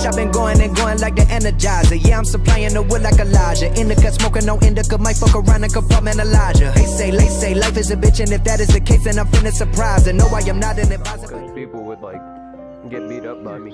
bitch, I've been going and going like the Energizer. Yeah, I'm supplying the wood like Elijah. In the cut, smoking no indica, might fuck around and compartment Elijah. They say, they say, life is a bitch, and if that is the case, then I'm finna surprise. And no, I am not an advisor. Because people would like get beat up by me.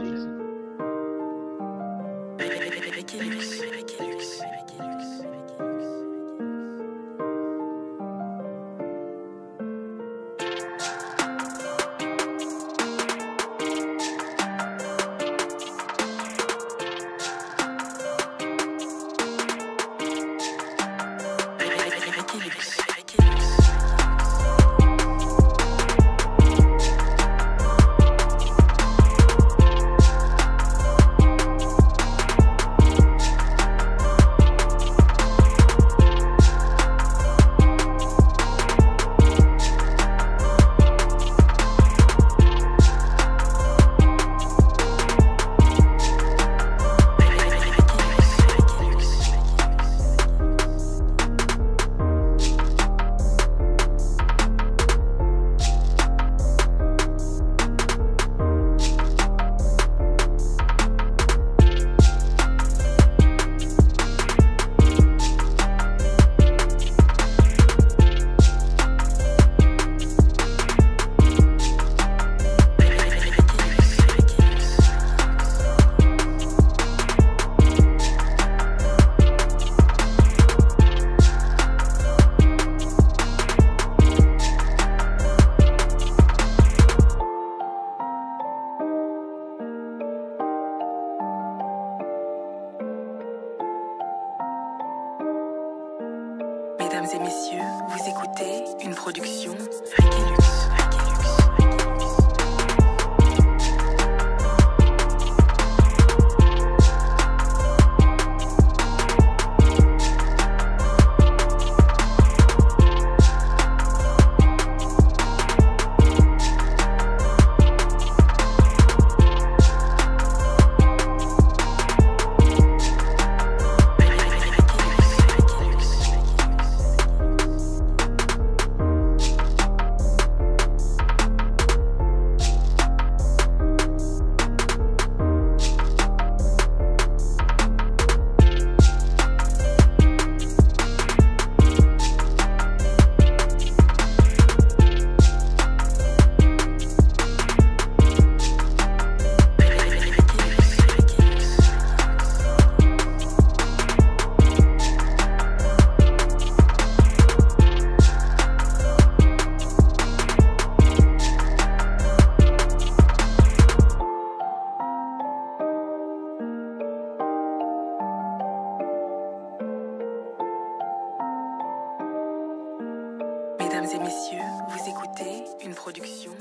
Mesdames et messieurs, vous écoutez une production Freaky Lux. Mesdames et messieurs, vous écoutez une production.